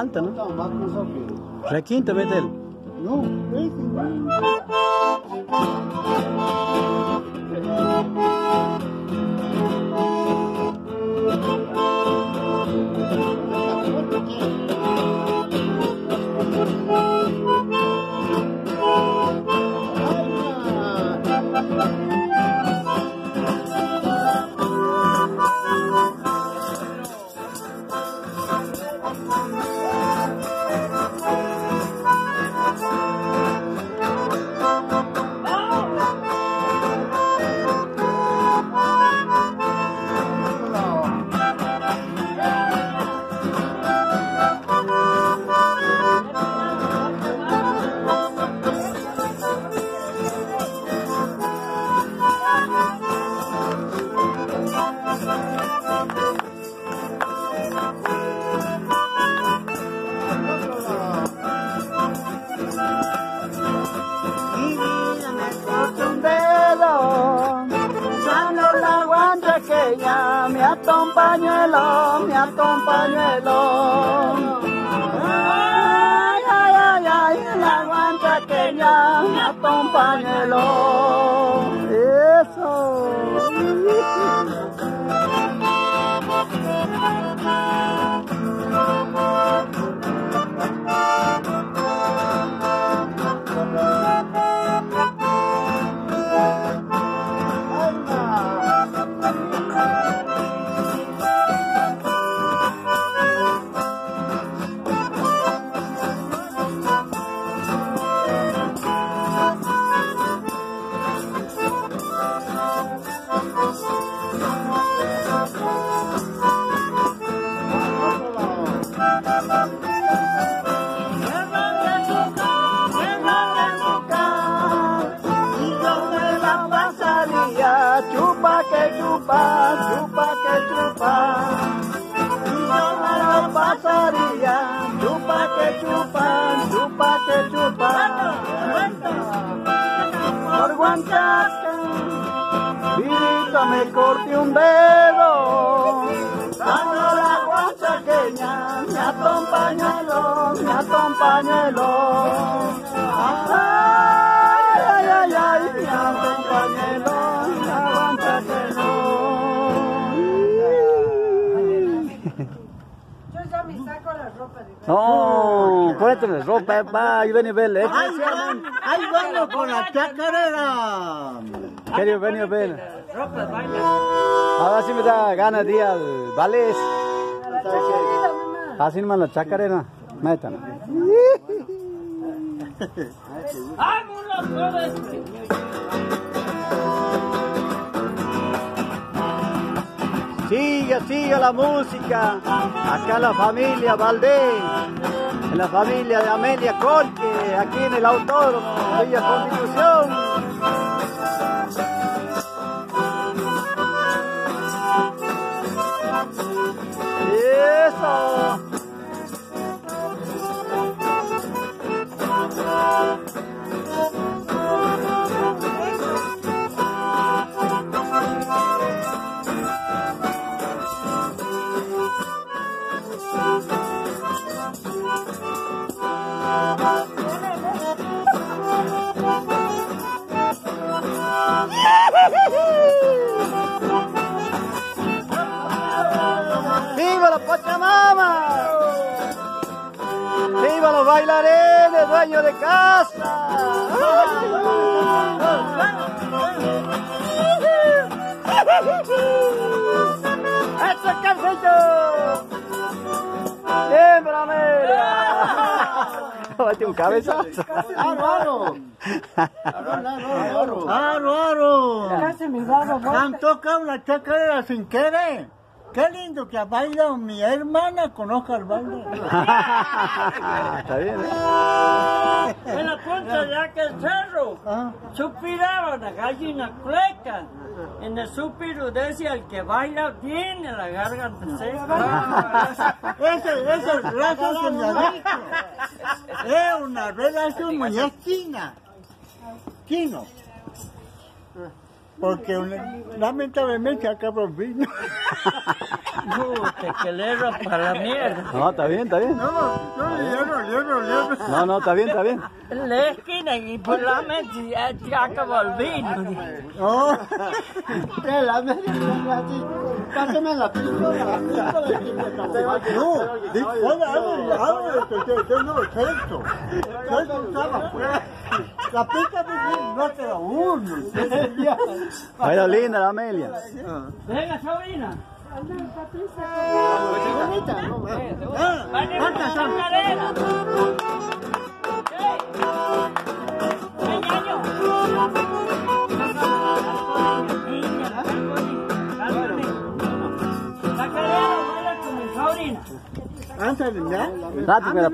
alta, ¿no? Requinto, vete él. No, un dedo, usando la guancha que ya me pañuelo, me pañuelo. Ay, ay, ay, ay, la guancha que ya me ató me corté un dedo. Pañuelo. Ay, ay, ay, ay, un pañuelo, la guanchaqueña. Yo ya me saco la ropa de No, ponete la ropa, va, y ven y ven, ¡Ay, bueno! ¡Ay, bueno con la chacarera! Querido, ven y ven. ropa baño. Ahora sí me da ganas de ir al vales. La chacarera, mamá. Así nomás la chacarera. Métala. Siga, siga la música. Acá la familia Valdés. La familia de Amelia Colque. Aquí en el Autódromo Villa Constitución. ¡Viva los bailarines, dueños de casa! ¡Eso es cafecho! ¡Bien, Bramelia! Bate un cabezazo. ¡Aro, aro! ¡Aro, aro! Casi me daba ¿Han vuelta. tocado la chacarera sin querer? ¡Qué lindo que ha bailado mi hermana con Oscar baile! Está bien. ¿eh? En la punta de aquel cerro, Ah. suspiraba la gallina cueca. En el suspiro decía el que baila tiene la garganta seca. Ese, ese brazo que me ha dicho es una relación muy china. Chino. Porque una- lamentablemente el vino. Puta, que le para la mierda. No, está bien, está bien. No, no, yo le hierro, hierro, hierro. No, no, está bien, está bien. La esquina y por la mente acabó el vino. Oh, Eh, la media así. Pásame la pistola. no, di- hola, abre, abre, que que- que no, texto. Texto estaba fuera. La pica de mí no te da uno. Bailarina, Amelia. Venga, sobrina. Bonita. Canta, Sam. Antes, ¿verdad? Rápido,